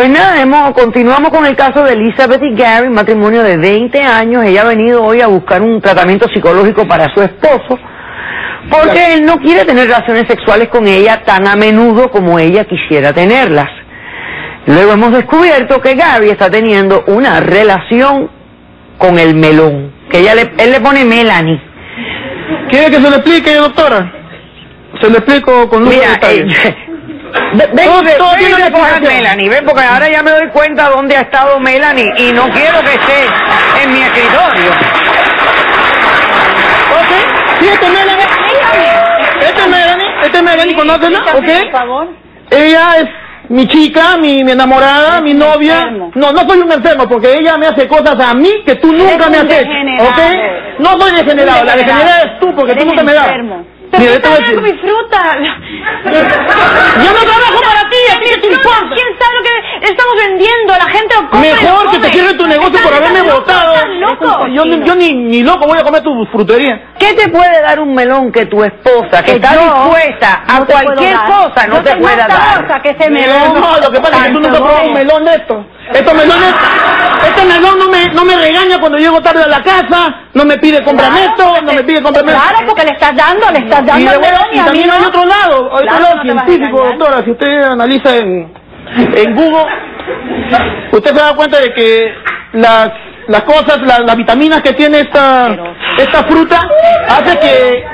Pues nada, hemos, continuamos con el caso de Elizabeth y Gary, matrimonio de 20 años. Ella ha venido hoy a buscar un tratamiento psicológico para su esposo, porque él no quiere tener relaciones sexuales con ella tan a menudo como ella quisiera tenerlas. Luego hemos descubierto que Gary está teniendo una relación con el melón, que ella le, él le pone Melanie. ¿Quiere que se lo explique, doctora? Se lo explico con de Mira, detalle. ven, ven, Todo- ven, todo ven explicación. Melanie, ven, porque ahora ya me doy cuenta dónde ha estado Melanie y no quiero que esté en mi escritorio. Ok, este es Melanie. Este es Melanie, este es Melanie, ¿conócela? Por Ok. favor. Ella es mi chica, mi, mi enamorada, mi novia. enfermo. No, no soy un enfermo, porque ella me hace cosas a mí que tú nunca Eres me degenerado. ¿Ok? No soy degenerado, la degenerada es tú, porque tú Eres nunca me das. Mira, yo te voy a con mi fruta. Yo no trabajo para ti, ¿a ti qué te importa? ¿Quién sabe lo que estamos vendiendo? La gente lo come. Mejor lo que te cierre tu negocio por haberme votado. estás loco. Yo, ni- yo ni, ni loco voy a comer tu frutería. ¿Qué te puede dar un melón que tu esposa, que, Que está dispuesta a no te cualquier dar. cosa, no Yo te pueda dar? que ese melón. No, lo que pasa es que tú has probado un melón de esto. Estos melones, este melón no me, no me regaña cuando llego tarde a la casa, no me pide cómprame esto, no me pide cómprame esto. Claro, porque le estás dando, le estás dando y también hay otro lado, otro Claro, lado no científico, doctora, si usted analiza en, en Google, usted se da cuenta de que las, las cosas, la- las vitaminas que tiene esta, esta fruta, hace que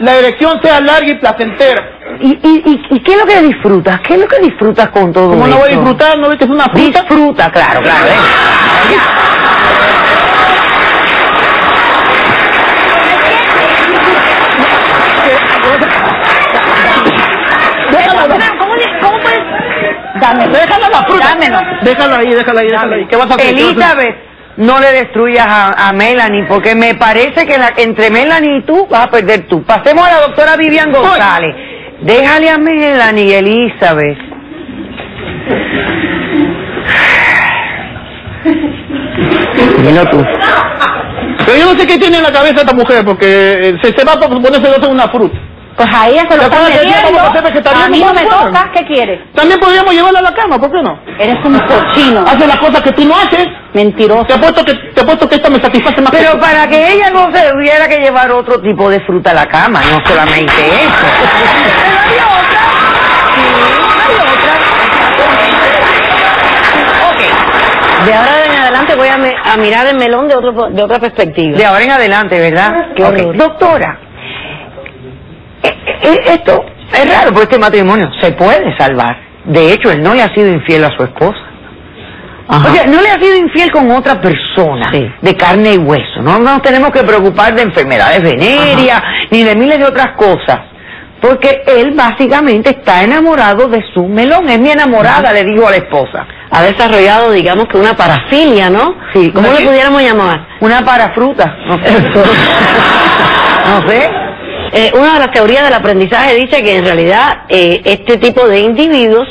la erección sea larga y placentera. ¿Y, y, y, y qué es lo que disfrutas? ¿Qué es lo que disfrutas con todo ¿Cómo no voy a esto? disfrutar? ¿No ves que es una fruta? Disfruta, claro, claro. ¿eh? Dame. déjala la fruta. Dámelo. Déjala ahí, déjala ahí, déjala ahí. ¿Qué vas a hacer? Elizabeth, no le destruyas a, a Melanie, porque me parece que la, entre Melanie y tú vas a perder tú. Pasemos a la doctora Vivian González. Déjale a Melanie y Elizabeth. Dilo tú. Pero yo no sé qué tiene en la cabeza esta mujer, porque eh, se, se va a ponerse dos en una fruta. Pues a ella se lo ¿Te están metiendo. A mí no me Bueno. toca. ¿Qué quieres? También podríamos llevarla a la cama, ¿por qué no? Eres un cochino. Hace las cosas que tú no haces. Mentiroso. Te apuesto que, te apuesto que esta me satisface más Pero para que ella no se hubiera que llevar otro tipo de fruta a la cama, no solamente eso. De ahora en adelante voy a, me- a mirar el melón de, otro, de otra perspectiva. De ahora en adelante, ¿verdad? Qué Ok. Doctora, esto es raro, porque este matrimonio se puede salvar. De hecho, él no le ha sido infiel a su esposa. O sea, no le ha sido infiel con otra persona Sí. de carne y hueso. No nos tenemos que preocupar de enfermedades venéreas ni de miles de otras cosas. Porque él básicamente está enamorado de su melón. Es mi enamorada, le dijo a la esposa. Ha desarrollado, digamos que una parafilia, ¿no? Sí, ¿Cómo ¿cómo le pudiéramos llamar? Una parafruta. No sé. no sé. Eh, una de las teorías del aprendizaje dice que en realidad eh, este tipo de individuos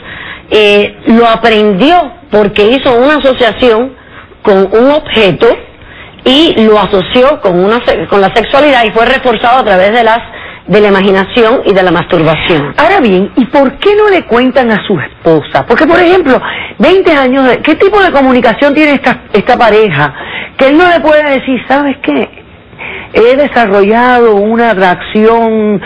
eh, lo aprendió porque hizo una asociación con un objeto y lo asoció con, una, con la sexualidad y fue reforzado a través de las de la imaginación y de la masturbación. Ahora bien, ¿y por qué no le cuentan a su esposa? Porque, por ejemplo, 20 años, de, ¿qué tipo de comunicación tiene esta, esta pareja? Que él no le puede decir, ¿sabes qué? He desarrollado una atracción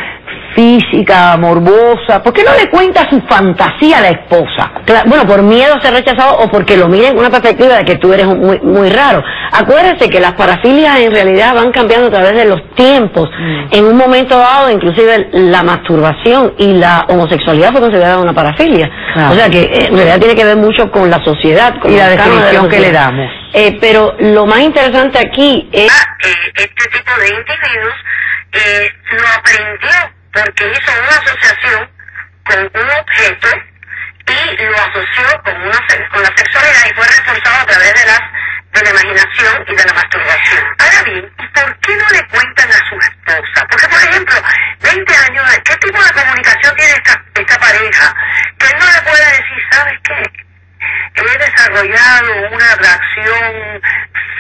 física, morbosa. ¿Por qué no le cuenta su fantasía a la esposa? Bueno, por miedo a ser rechazado o porque lo miren con una perspectiva de que tú eres muy, muy raro. Acuérdese que las parafilias en realidad van cambiando a través de los tiempos. Mm. En un momento dado, inclusive la masturbación y la homosexualidad fue considerada una parafilia. Claro. O sea que eh, en realidad tiene que ver mucho con la sociedad. Con Y la de definición que le damos. Eh, pero lo más interesante aquí es... este tipo de individuos eh, lo aprendió porque hizo una asociación con un objeto y lo asoció con, una, con la sexualidad y fue reforzado a través de, las, de la imaginación y de la masturbación. Ahora bien, ¿y por qué no le cuentan a su esposa? Porque, por ejemplo, 20 años, ¿qué tipo de comunicación tiene esta, esta pareja? Que él no le puede decir, ¿sabes qué? he desarrollado una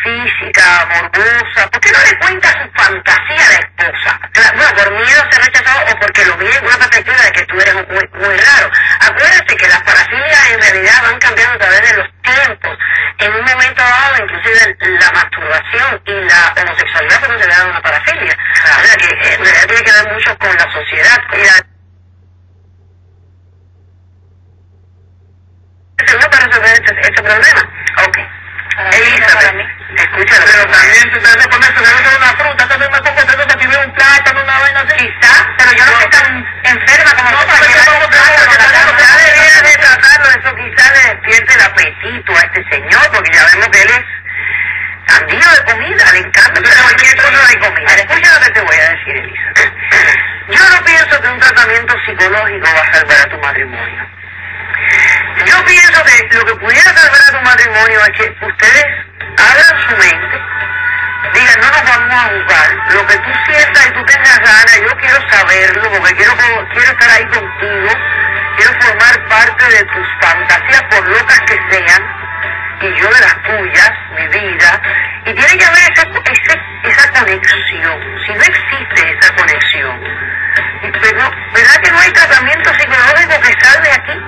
física, morbosa, ¿por qué no le cuenta su fantasía de esposa? Bueno, por miedo a ser rechazado o porque lo viene en una perspectiva de que tú eres muy, muy raro. Acuérdate que las parafilias en realidad van cambiando a través de los tiempos. En un momento dado, inclusive la masturbación y la homosexualidad se consideran una parafilia. O sea que eh, en realidad tiene que ver mucho con la sociedad y la este para resolver ese, ese problema. Okay. Elizabeth, escúchalo. Pero también se te pone se debe una fruta, también me pongo se te pide un plátano, una vaina así. Quizá, pero yo no estoy tan enferma como No, tú para que llevar vamos un a- plátano, vamos a- Natalia. Ya debiera de tratarlo, eso quizá le despierte el apetito a este señor, porque ya vemos que él es andillo de comida, le encanta cualquier cosa de comida. Escucha lo que te voy a decir, Elisa. Yo no pienso que un tratamiento psicológico va a salvar a tu matrimonio. Lo que pudiera salvar a tu matrimonio es que ustedes abran su mente, digan, no nos vamos a jugar, lo que tú sientas y tú tengas ganas, yo quiero saberlo, porque quiero, quiero estar ahí contigo, quiero formar parte de tus fantasías, por locas que sean, y yo de las tuyas, mi vida, y tiene que haber ese, ese- esa conexión. Si no existe esa conexión, pero, ¿verdad que no hay tratamiento psicológico que salve aquí?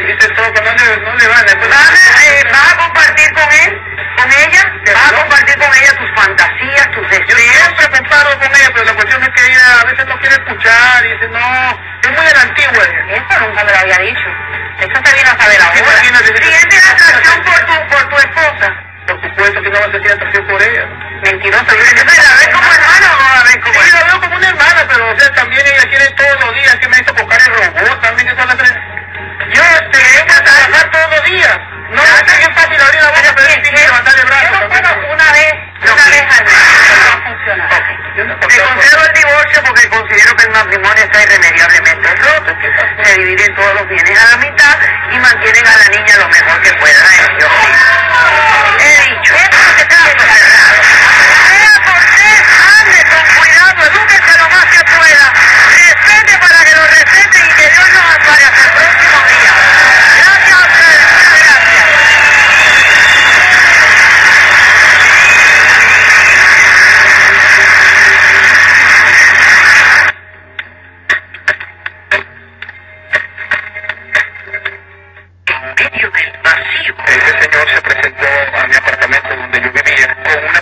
Dice todo que no le, no le van, ¿Vas a, eh, vas a compartir con él, con ella? ¿Vas a compartir con ella tus fantasías, tus Yo deseos? siempre comparo con ella, pero la cuestión es que ella a veces no quiere escuchar y dice, no, es muy de la antigua. ella. Eso nunca me lo había dicho. Eso se vino a saber ahora. Imagínate, Si él tiene atracción por tu, por tu esposa, Por supuesto que no va a sentir atracción por ella. mentiroso, yo ¿la ves como hermana o no la ves como Sí, la veo como una hermana, pero o sea, también ella quiere todos los días que me hizo tocar el robot, también que son las tres. Ese señor se presentó a mi apartamento donde yo vivía con una